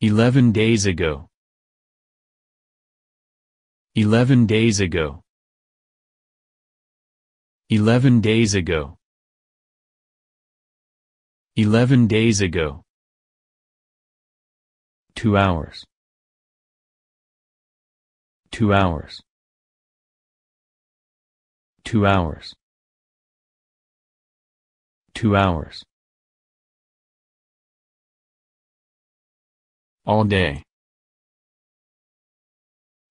Eleven days ago. Eleven days ago. Eleven days ago. Eleven days ago. Two hours. Two hours. Two hours. Two hours. All day.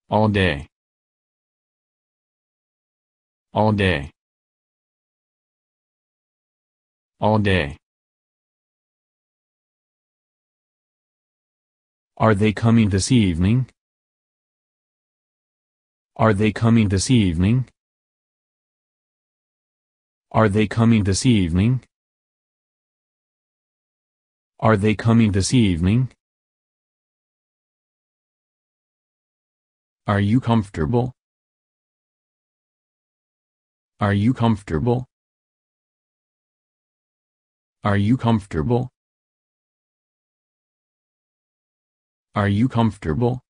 All day. All day. All day. Are they coming this evening? Are they coming this evening? Are they coming this evening? Are they coming this evening? Are you comfortable? Are you comfortable? Are you comfortable? Are you comfortable?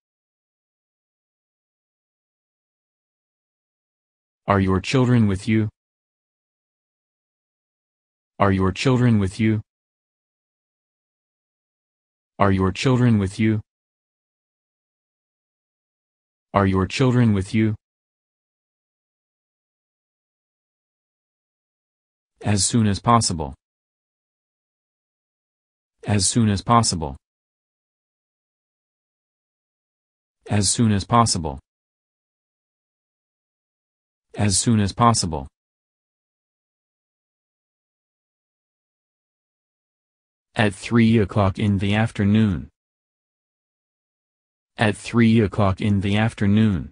Are your children with you? Are your children with you? Are your children with you? Are your children with you? As soon as possible. As soon as possible. As soon as possible. As soon as possible. At 3 o'clock in the afternoon. At 3 o'clock in the afternoon.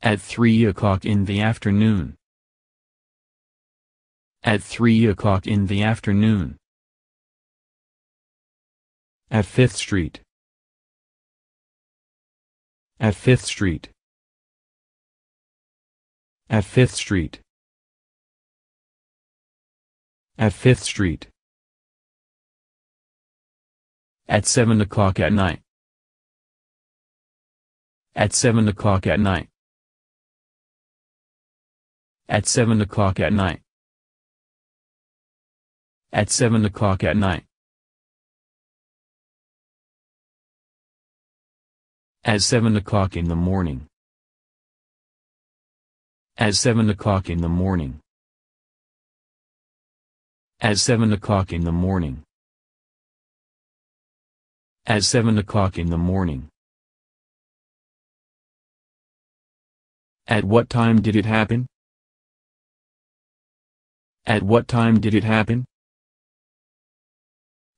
At 3 o'clock in the afternoon. At 3 o'clock in the afternoon. At 5th Street. At 5th Street. At 5th Street. At 5th Street. At 7 o'clock at night. At 7 o'clock at night. At 7 o'clock at night. At 7 o'clock at night. At 7 o'clock in the morning. At 7 o'clock in the morning. At 7 o'clock in the morning. At 7 o'clock in the morning. At what time did it happen? At what time did it happen?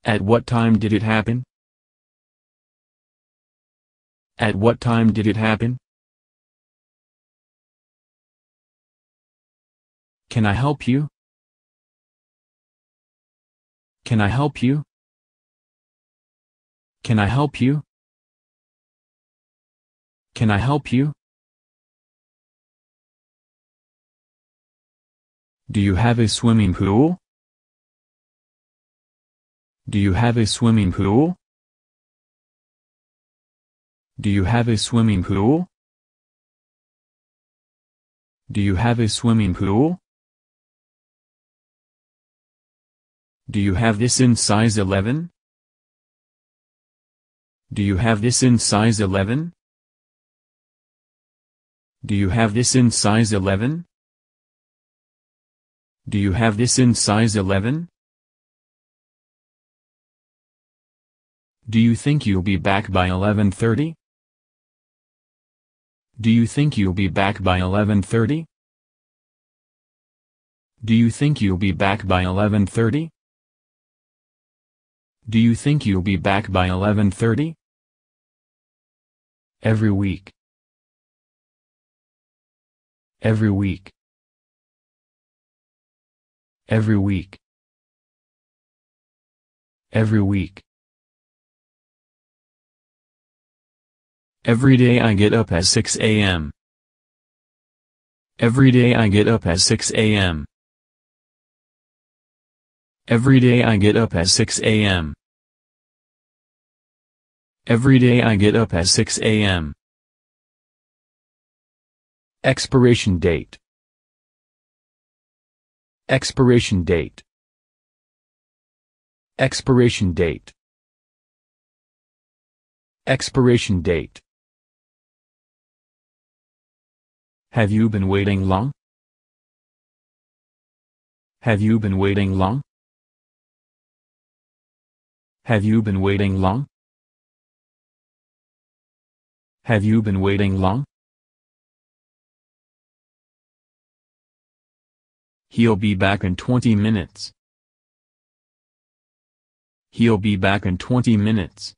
At what time did it happen? At what time did it happen? Can I help you? Can I help you? Can I help you? Can I help you? Do you have a swimming pool? Do you have a swimming pool? Do you have a swimming pool? Do you have a swimming pool? Do you have this in size 11? Do you have this in size 11? Do you have this in size 11? Do you have this in size 11? Do you think you'll be back by 11.30? Do you think you'll be back by 11.30? Do you think you'll be back by 11.30? Do you think you'll be back by 11.30? Every week. Every week. Every week. Every week. Every day I get up at 6 a.m. Every day I get up at 6 a.m. Every day I get up at 6 a.m. Every day I get up at 6 a.m. Expiration date. Expiration date. Expiration date. Expiration date. Have you been waiting long? Have you been waiting long? Have you been waiting long? Have you been waiting long? He'll be back in 20 minutes. He'll be back in 20 minutes.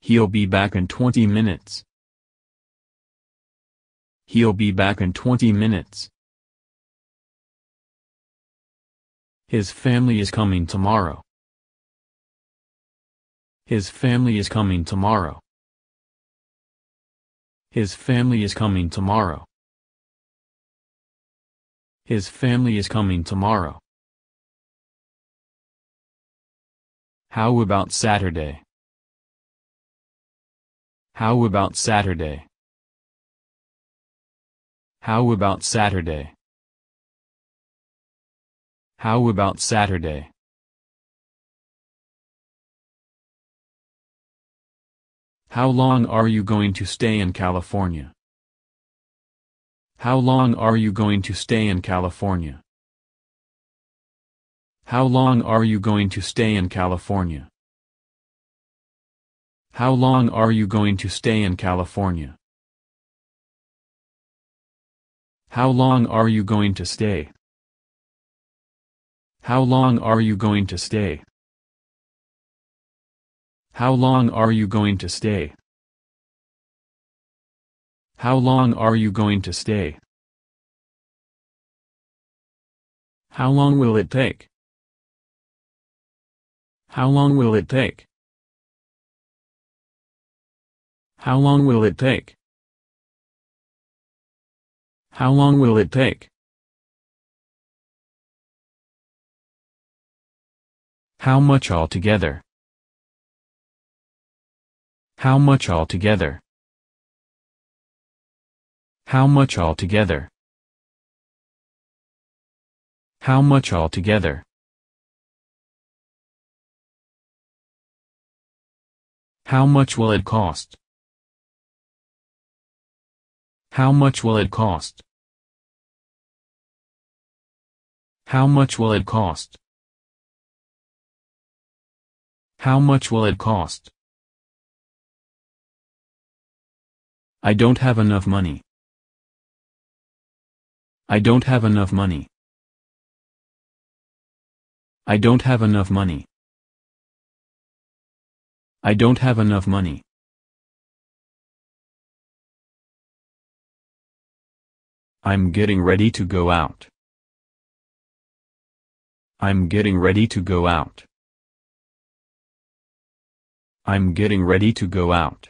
He'll be back in 20 minutes. He'll be back in 20 minutes. His family is coming tomorrow. His family is coming tomorrow. His family is coming tomorrow. His family is coming tomorrow. How about Saturday? How about Saturday? How about Saturday? How about Saturday? How long are you going to stay in California? How long are you going to stay in California? How long are you going to stay in California? How long are you going to stay in California? How long are you going to stay? How long are you going to stay? How long are you going to stay? How long are you going to stay? How long will it take? How long will it take? How long will it take? How long will it take? How much altogether? How much altogether? How much altogether? How much altogether? How much will it cost? How much will it cost? How much will it cost? How much will it cost? I don't have enough money. I don't have enough money. I don't have enough money. I don't have enough money. I'm getting ready to go out. I'm getting ready to go out. I'm getting ready to go out.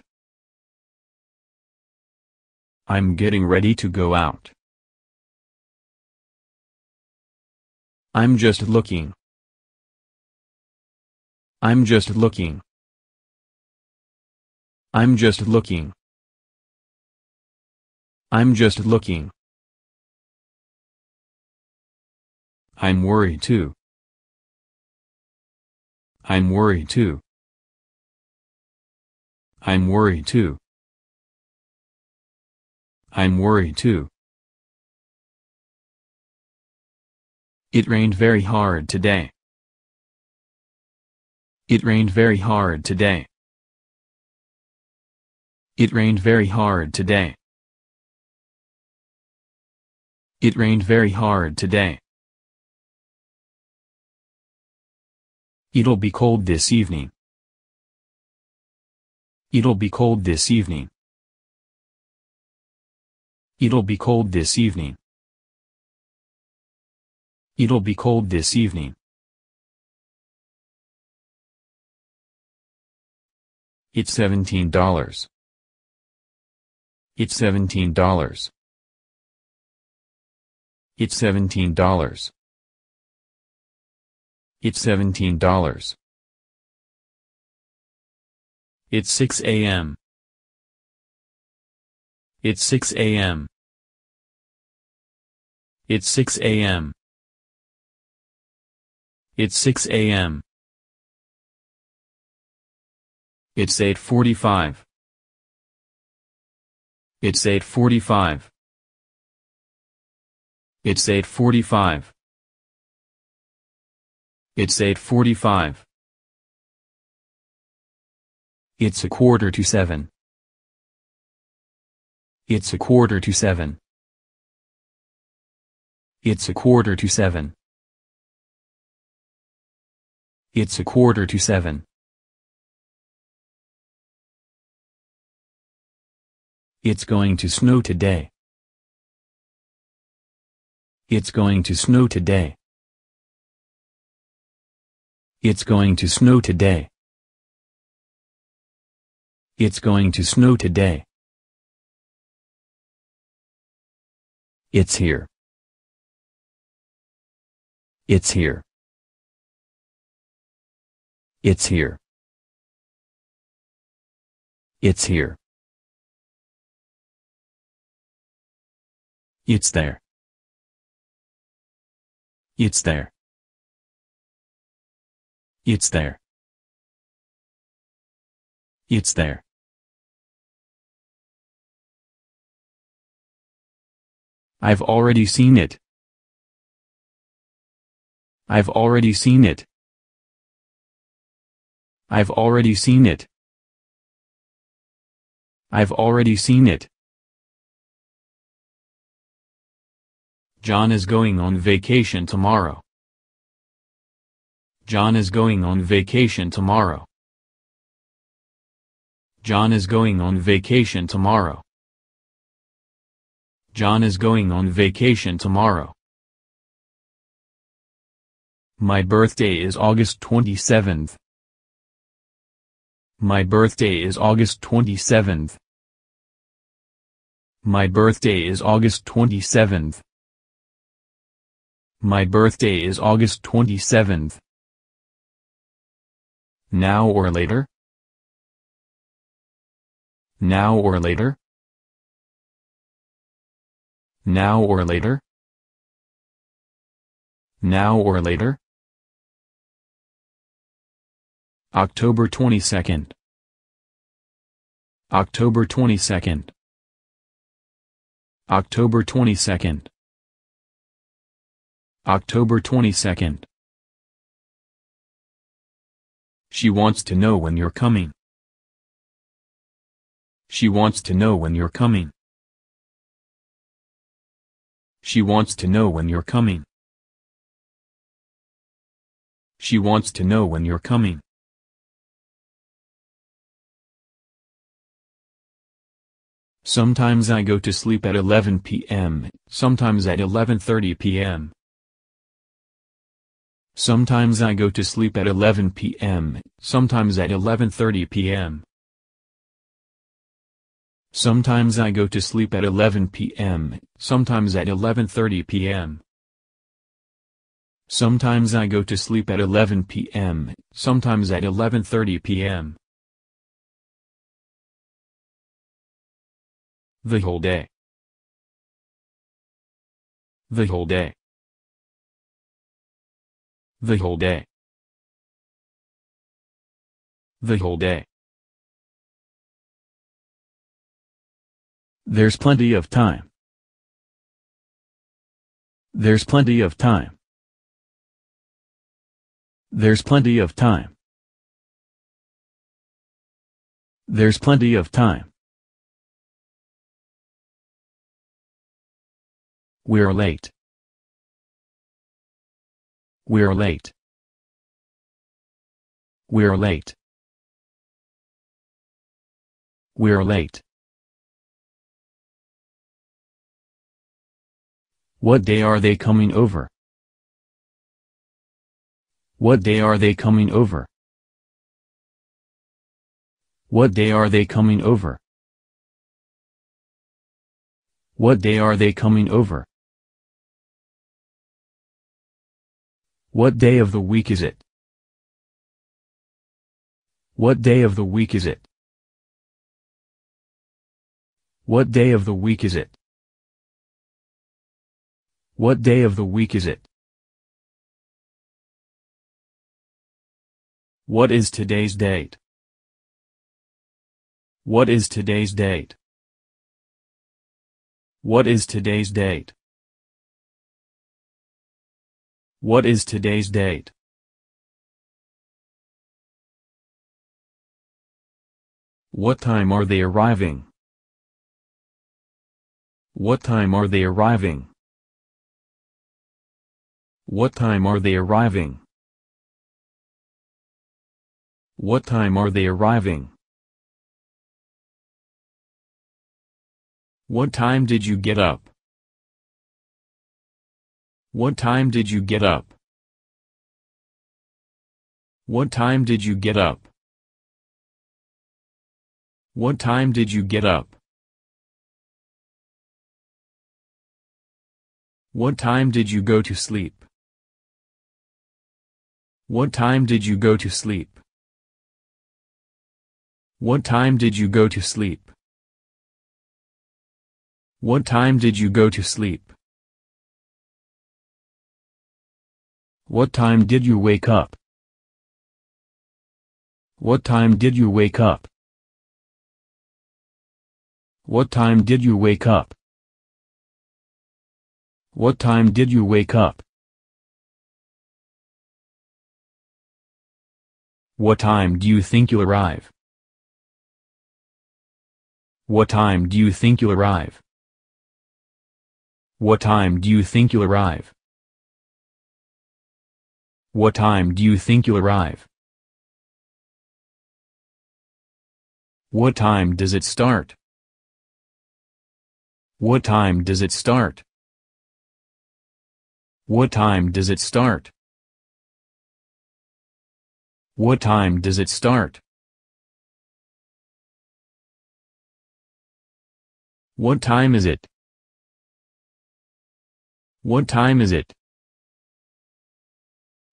I'm getting ready to go out. I'm just looking. I'm just looking. I'm just looking. I'm just looking. I'm worried too. I'm worried too. I'm worried too. I'm worried too. It rained very hard today. It rained very hard today. It rained very hard today. It rained very hard today. It'll be cold this evening. It'll be cold this evening. It'll be cold this evening. It'll be cold this evening. It's seventeen dollars. It's seventeen dollars. It's seventeen dollars. It's seventeen dollars. It's 6 a.m. It's 6 a.m. It's 6 a.m. It's 6 a.m. It's 8.45. It's 8.45. It's 8.45. It's 8.45. It's a quarter to seven. It's a quarter to seven. It's a quarter to seven. It's a quarter to seven. It's going to snow today. It's going to snow today. It's going to snow today. It's going to snow today. It's here. It's here. It's here. It's here. It's there. It's there. It's there. It's there. I've already seen it. I've already seen it. I've already seen it. I've already seen it. John is going on vacation tomorrow. John is going on vacation tomorrow. John is going on vacation tomorrow. John is going on vacation tomorrow. My birthday is August 27th. My birthday is August 27th. My birthday is August 27th. My birthday is August 27th. Now or later? Now or later? Now or later? Now or later? October 22nd. October 22nd. October 22nd. October 22nd. She wants to know when you're coming. She wants to know when you're coming. She wants to know when you're coming. She wants to know when you're coming. Sometimes I go to sleep at 11 p.m., sometimes at 11.30 p.m. Sometimes I go to sleep at 11 p.m., sometimes at 11.30 p.m. Sometimes I go to sleep at 11 p.m., sometimes at 11.30 p.m. Sometimes I go to sleep at 11 p.m., sometimes at 11.30 p.m. The whole day. The whole day. The whole day. The whole day. There's plenty of time. There's plenty of time. There's plenty of time. There's plenty of time. We're late. We're late. We're late. We're late. What day are they coming over? What day are they coming over? What day are they coming over? What day are they coming over? What day of the week is it? What day of the week is it? What day of the week is it? What day of the week is it? What is today's date? What is today's date? What is today's date? What is today's date? What time are they arriving? What time are they arriving? What time are they arriving? What time are they arriving? What time did you get up? What time did you get up? What time did you get up? What time did you get up? What time did you go to sleep? What time did you go to sleep? What time did you go to sleep? What time did you go to sleep? What time did you wake up? What time did you wake up? What time did you wake up? What time did you wake up? What time do you think you'll arrive? What time do you think you'll arrive? What time do you think you'll arrive? What time do you think you'll arrive? What time does it start? What time does it start? What time does it start? What time does it start? What time is it? What time is it?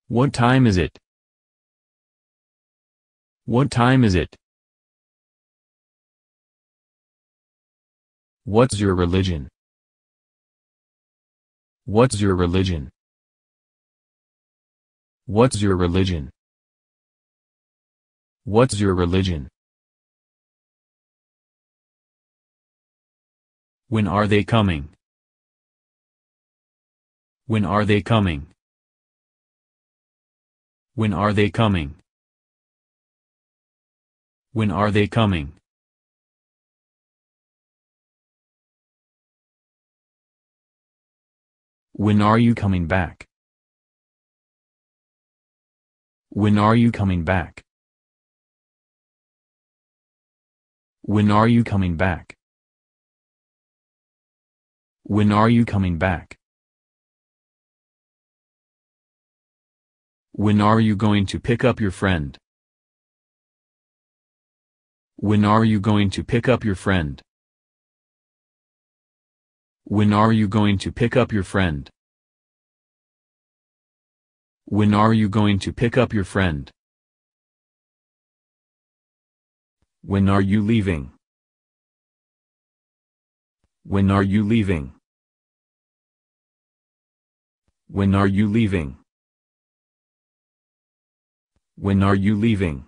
What time is it? What time is it? What's your religion? What's your religion? What's your religion? What's your religion? When are they coming? When are they coming? When are they coming? When are they coming? When are you coming back? When are you coming back? When are you coming back? When are you coming back? When are you going to pick up your friend? When are you going to pick up your friend? When are you going to pick up your friend? When are you going to pick up your friend? When are you leaving? When are you leaving? When are you leaving? When are you leaving?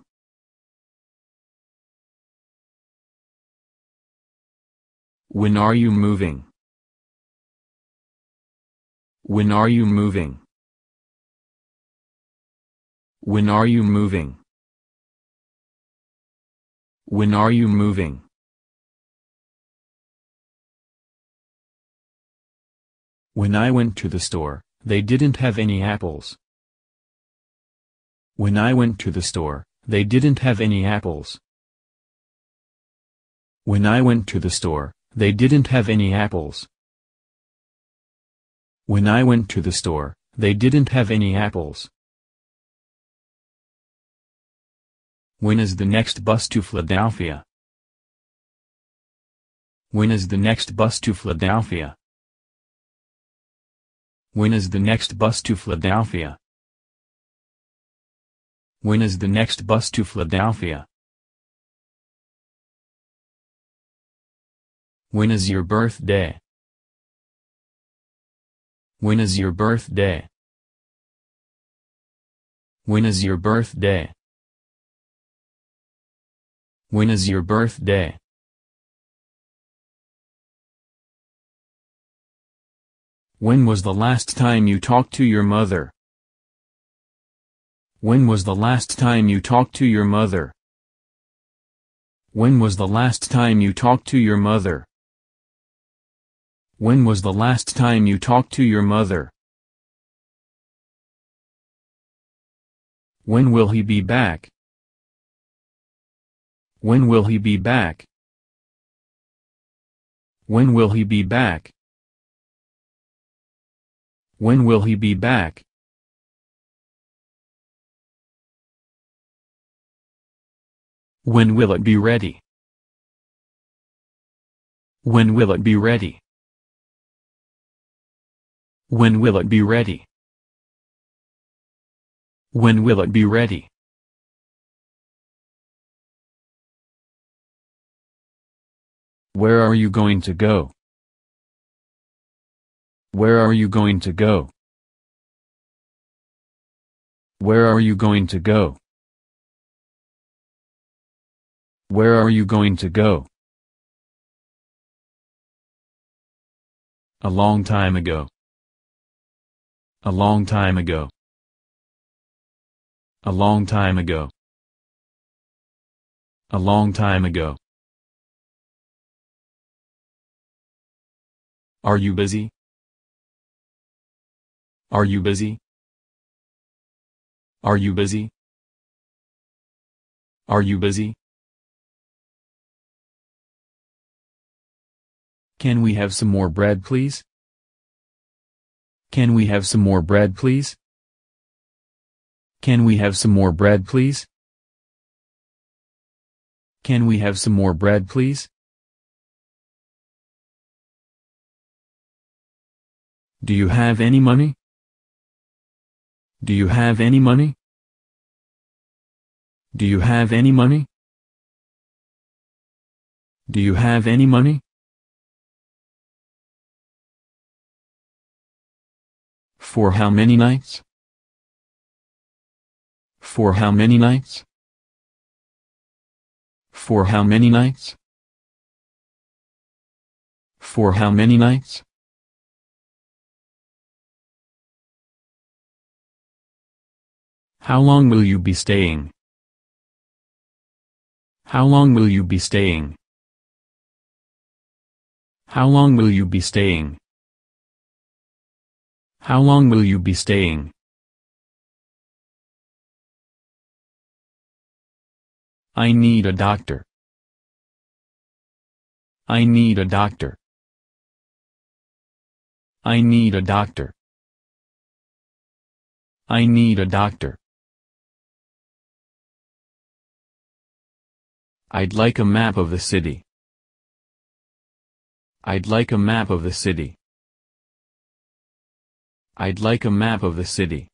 When are you moving? When are you moving? When are you moving? When are you moving? When I went to the store, they didn't have any apples. When I went to the store, they didn't have any apples. When I went to the store, they didn't have any apples. When I went to the store, they didn't have any apples. When is the next bus to Philadelphia? When is the next bus to Philadelphia? When is the next bus to Philadelphia? When is the next bus to Philadelphia? When is your birthday? When is your birthday? When is your birthday? When is your birthday? When was the last time you talked to your mother? When was the last time you talked to your mother? When was the last time you talked to your mother? When was the last time you talked to your mother? When will he be back? When will he be back? When will he be back? When will he be back? When will it be ready? When will it be ready? When will it be ready? When will it be ready? Where are you going to go? Where are you going to go? Where are you going to go? Where are you going to go? A long time ago. A long time ago. A long time ago. A long time ago. Are you busy? Are you busy? Are you busy? Are you busy? Can we have some more bread please? Can we have some more bread please? Can we have some more bread please? Can we have some more bread please? Do you have any money? Do you have any money? Do you have any money? Do you have any money? For how many nights? For how many nights? For how many nights? For how many nights? How long will you be staying? How long will you be staying? How long will you be staying? How long will you be staying? I need a doctor. I need a doctor. I need a doctor. I need a doctor. I'd like a map of the city. I'd like a map of the city. I'd like a map of the city.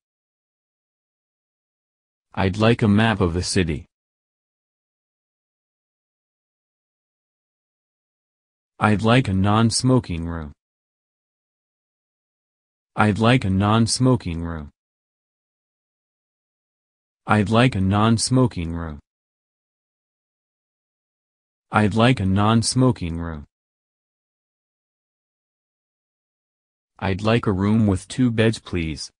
I'd like a map of the city. I'd like a non-smoking room. I'd like a non-smoking room. I'd like a non-smoking room. I'd like a non-smoking room. I'd like a room with two beds please.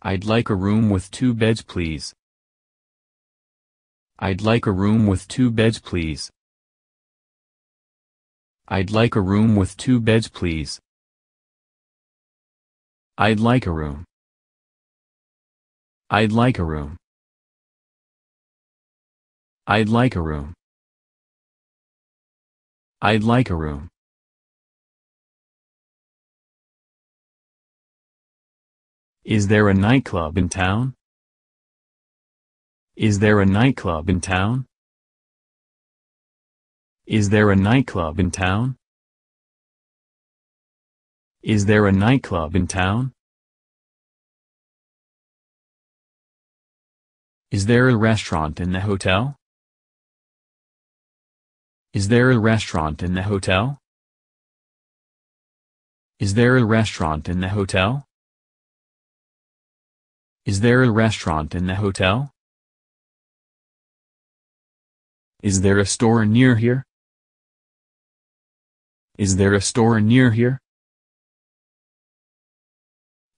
I'd like a room with two beds please. I'd like a room with two beds please. I'd like a room with two beds please. I'd like a room. I'd like a room. I'd like a room. I'd like a room. Is there a nightclub in town? Is there a nightclub in town? Is there a nightclub in town? Is there a nightclub in town? Is there a restaurant in the hotel? Is there a restaurant in the hotel? Is there a restaurant in the hotel? Is there a restaurant in the hotel? Is there a store near here? Is there a store near here?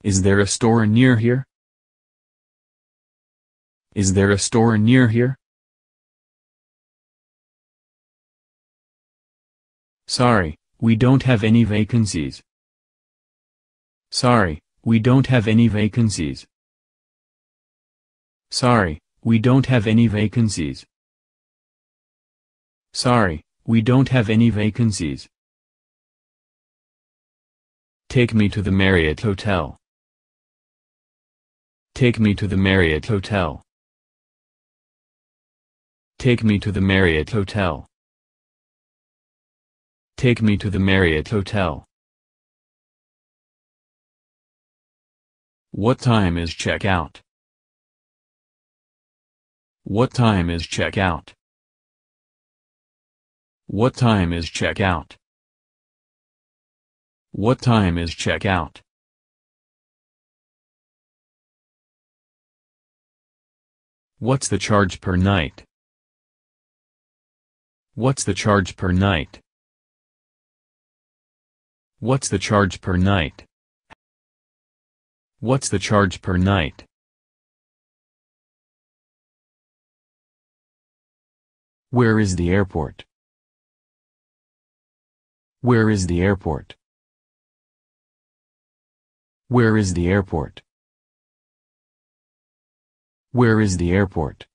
Is there a store near here? Is there a store near here? Sorry, we don't have any vacancies. Sorry, we don't have any vacancies. Sorry, we don't have any vacancies. Sorry, we don't have any vacancies. Take me to the Marriott Hotel. Take me to the Marriott Hotel. Take me to the Marriott Hotel. Take me to the Marriott Hotel. What time is checkout? What time is checkout? What time is checkout? What time is checkout? What's the charge per night? What's the charge per night? What's the charge per night? What's the charge per night? Where is the airport? Where is the airport? Where is the airport? Where is the airport?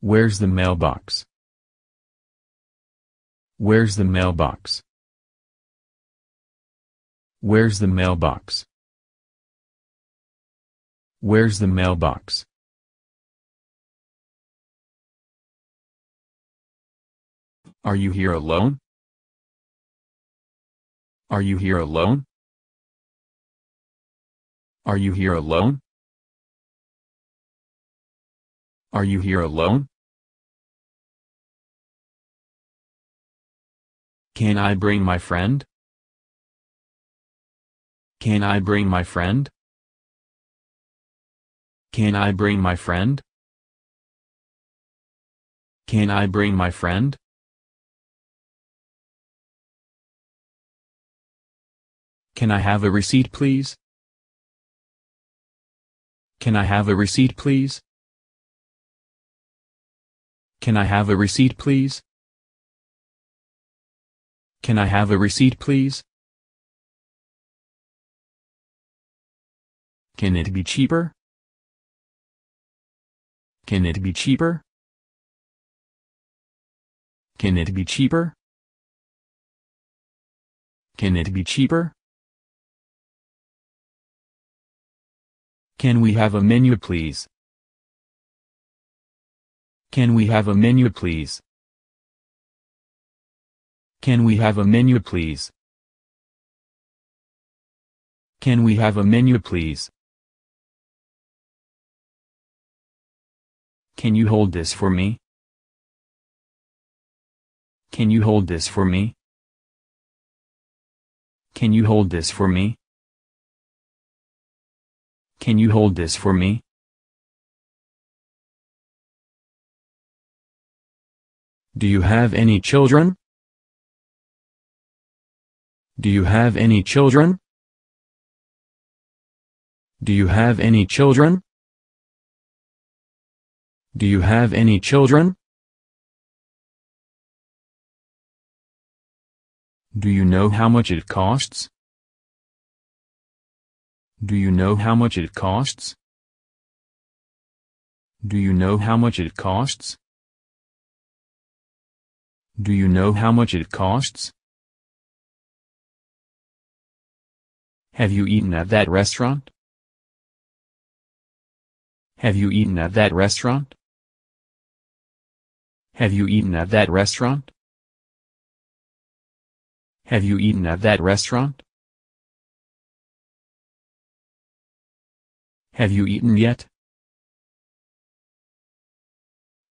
Where's the mailbox? Where's the mailbox? Where's the mailbox? Where's the mailbox? Are you here alone? Are you here alone? Are you here alone? Are you here alone? Can I bring my friend? Can I bring my friend? Can I bring my friend? Can I bring my friend? Can I have a receipt please? Can I have a receipt please? Can I have a receipt please? Can I have a receipt please? Can it be cheaper? Can it be cheaper? Can it be cheaper? Can it be cheaper? Can we have a menu please? Can we have a menu please? Can we have a menu please? Can we have a menu please? Can you hold this for me? Can you hold this for me? Can you hold this for me? Can you hold this for me? Do you have any children? Do you have any children? Do you have any children? Do you have any children? Do you know how much it costs? Do you know how much it costs? Do you know how much it costs? Do you know how much it costs? Have you eaten at that restaurant? Have you eaten at that restaurant? Have you eaten at that restaurant? Have you eaten at that restaurant? Have you eaten yet?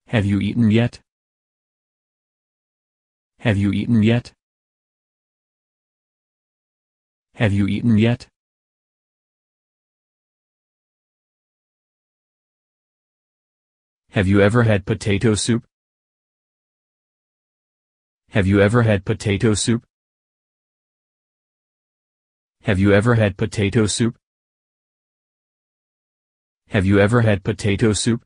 Have you eaten yet? Have you eaten yet? Have you eaten yet? Have you ever had potato soup? Have you ever had potato soup? Have you ever had potato soup? Have you ever had potato soup?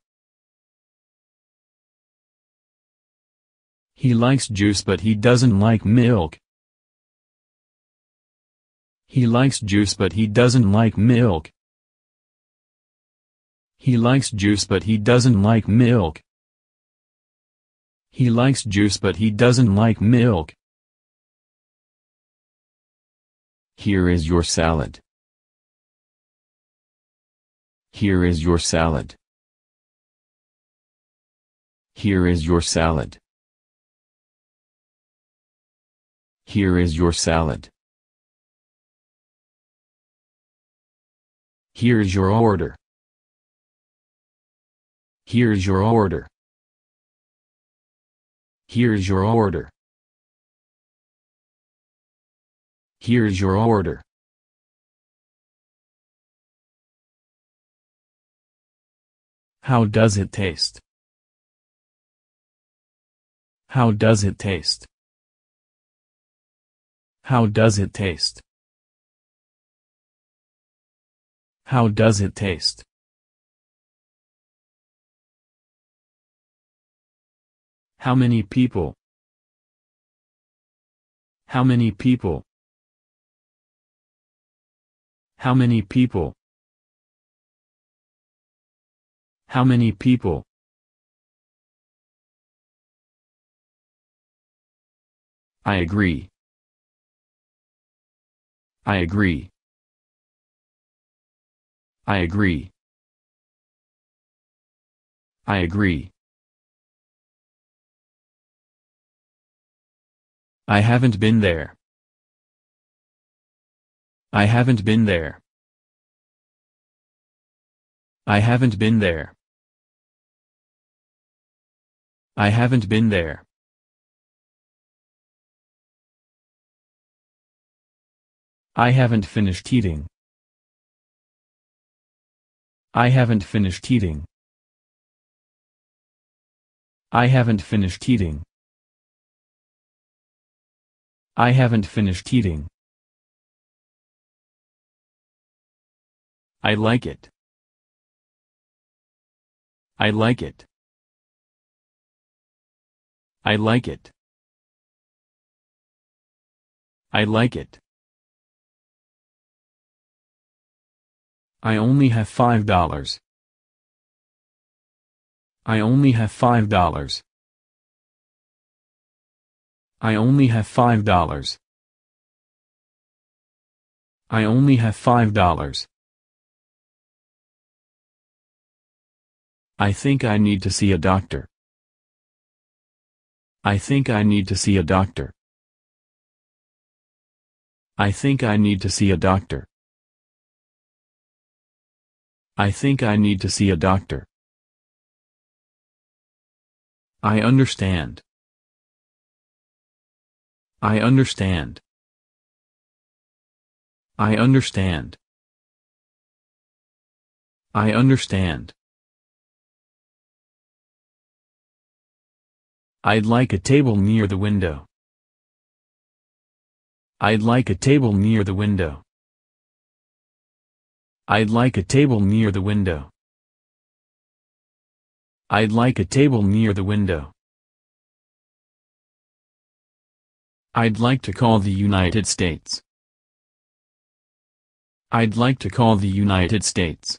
He likes juice but he doesn't like milk. He likes juice but he doesn't like milk. He likes juice but he doesn't like milk. He likes juice but he doesn't like milk. Here is your salad. Here is your salad. Here is your salad. Here is your salad. Here's your order. Here's your order. Here's your order. Here's your order. How does it taste? How does it taste? How does it taste? How does it taste? How many people? How many people? How many people? How many people? I agree. I agree. I agree. I agree. I haven't been there. I haven't been there. I haven't been there. I haven't been there. I haven't finished eating. I haven't finished eating. I haven't finished eating. I haven't finished eating. I like it. I like it. I like it. I like it. I only have five dollars. I only have five dollars. I only have five dollars. I only have five dollars. I think I need to see a doctor. I think I need to see a doctor. I think I need to see a doctor. I think I need to see a doctor. I understand. I understand. I understand. I understand. I'd like a table near the window. I'd like a table near the window. I'd like a table near the window. I'd like a table near the window. I'd like to call the United States. I'd like to call the United States.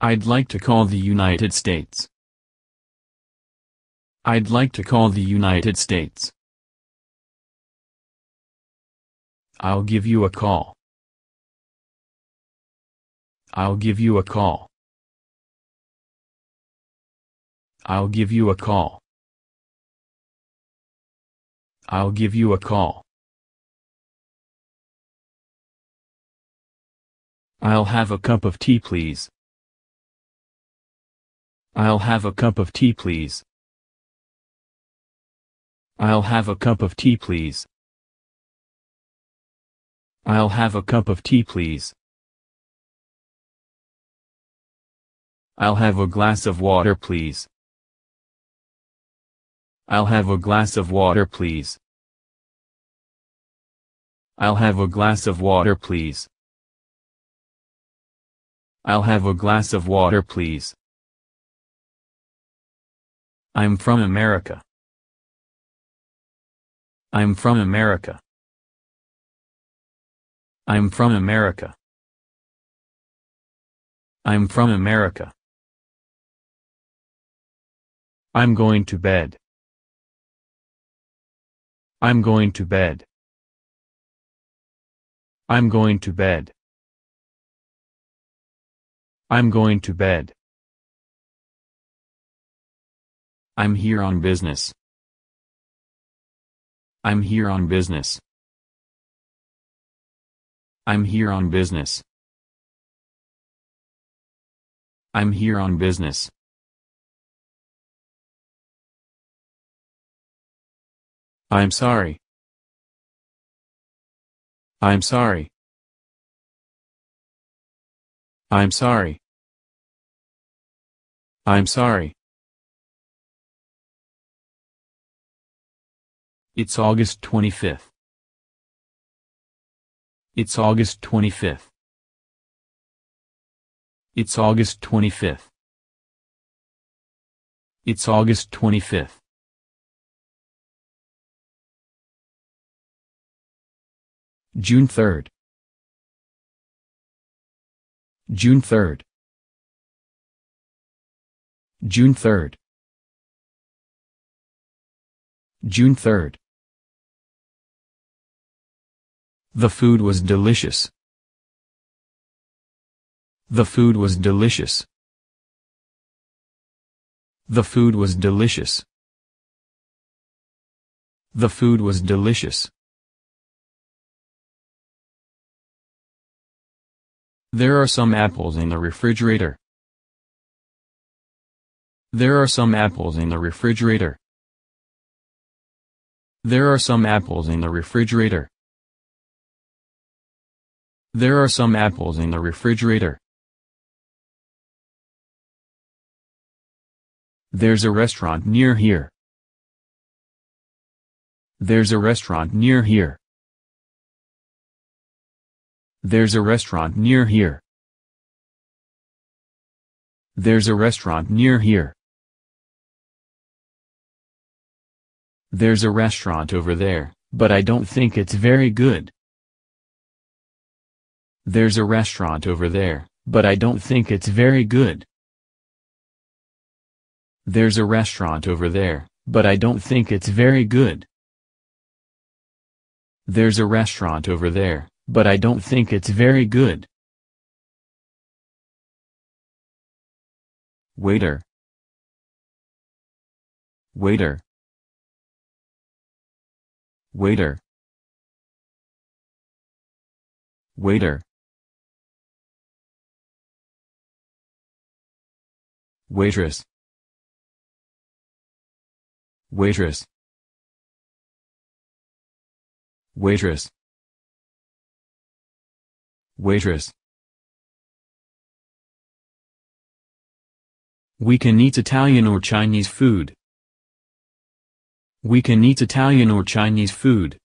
I'd like to call the United States. I'd like to call the United States. I'll give you a call. I'll give you a call. I'll give you a call. I'll give you a call. I'll have a cup of tea please. I'll have a cup of tea please. I'll have a cup of tea please. I'll have a cup of tea please. I'll have a glass of water please. I'll have a glass of water please. I'll have a glass of water please. I'll have a glass of water please. I'm from America. I'm from America. I'm from America. I'm from America. I'm going to bed. I'm going to bed. I'm going to bed. I'm going to bed. I'm here on business. I'm here on business. I'm here on business. I'm here on business. I'm sorry. I'm sorry. I'm sorry. I'm sorry. It's August 25th. It's August 25th. It's August 25th. It's August 25th. June 3rd. June 3rd. June 3rd. June 3rd. The food was delicious. The food was delicious. The food was delicious. The food was delicious. There are some apples in the refrigerator. There are some apples in the refrigerator. There are some apples in the refrigerator. There are some apples in the refrigerator. There's a restaurant near here. There's a restaurant near here. There's a restaurant near here. There's a restaurant near here. There's a restaurant over there, but I don't think it's very good. There's a restaurant over there, but I don't think it's very good. There's a restaurant over there, but I don't think it's very good. There's a restaurant over there, but I don't think it's very good. Waiter. Waiter. Waiter. Waiter. Waitress. Waitress. Waitress. Waitress. We can eat Italian or Chinese food. We can eat Italian or Chinese food.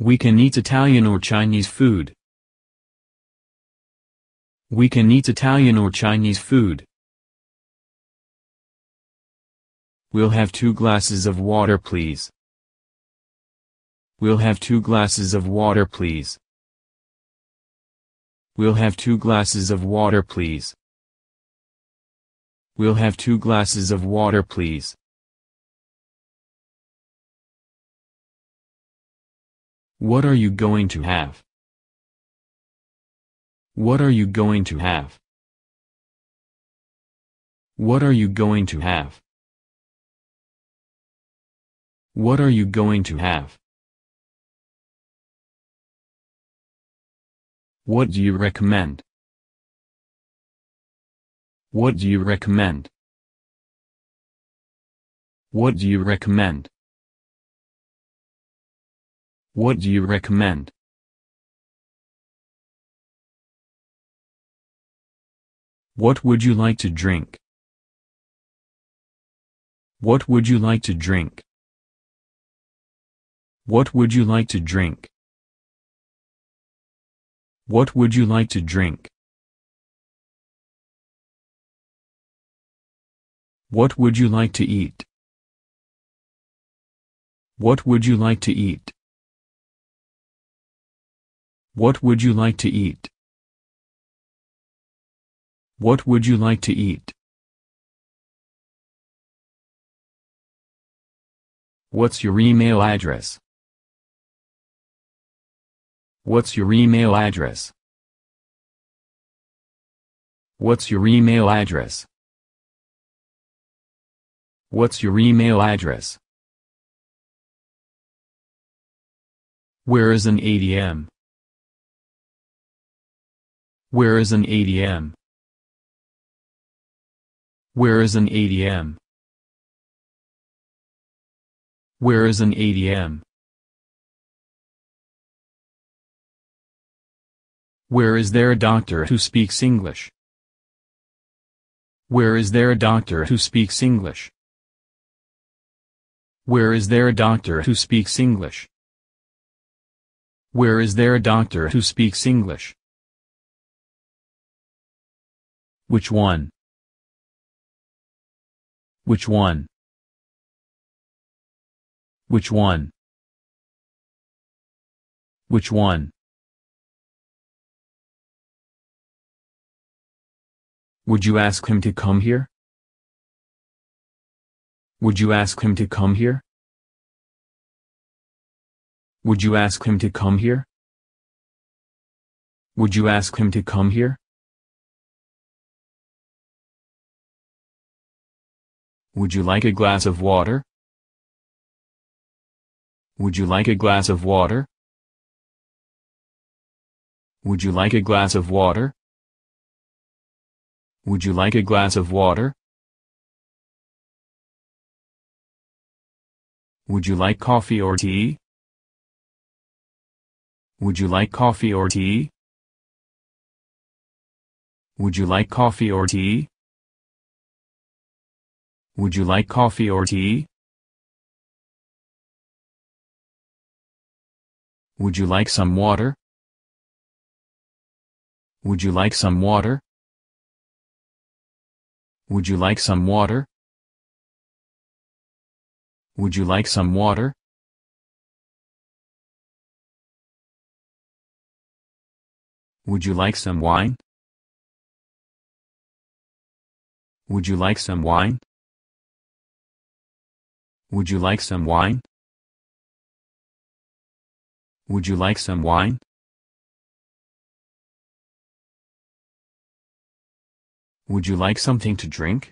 We can eat Italian or Chinese food. We can eat Italian or Chinese food. We'll have two glasses of water please. We'll have two glasses of water please. We'll have two glasses of water please. We'll have two glasses of water please. What are you going to have? What are you going to have? What are you going to have? What are you going to have? What do you recommend? What do you recommend? What do you recommend? What do you recommend? What would you like to drink? What would you like to drink? What would you like to drink? What would you like to drink? What would you like to eat? What would you like to eat? What would you like to eat? What would you like to eat? What's your email address? What's your email address? What's your email address? What's your email address? Where is an ATM? Where is an ATM? Where is an ATM? Where is an ATM? Where is there a doctor who speaks English? Where is there a doctor who speaks English? Where is there a doctor who speaks English? Where is there a doctor who speaks English? Which one? Which one? Which one? Which one? Would you ask him to come here? Would you ask him to come here? Would you ask him to come here? Would you ask him to come here? Would you like a glass of water? Would you like a glass of water? Would you like a glass of water? Would you like a glass of water? Would you like coffee or tea? Would you like coffee or tea? Would you like coffee or tea? Would you like coffee or tea? Would you like some water? Would you like some water? Would you like some water? Would you like some water? Would you like some wine? Would you like some wine? Would you like some wine? Would you like some wine? Would you like something to drink?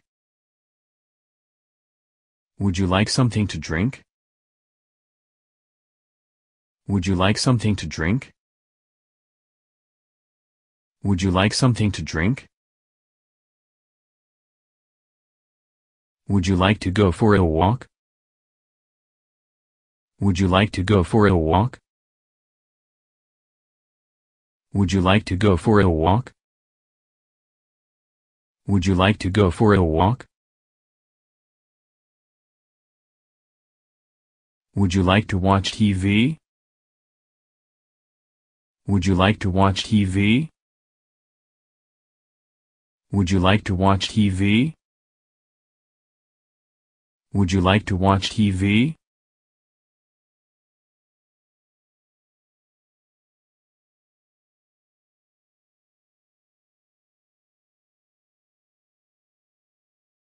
Would you like something to drink? Would you like something to drink? Would you like something to drink? Would you like to go for a walk? Would you like to go for a walk? Would you like to go for a walk? Would you like to go for a walk? Would you like to watch TV? Would you like to watch TV? Would you like to watch TV? Would you like to watch TV?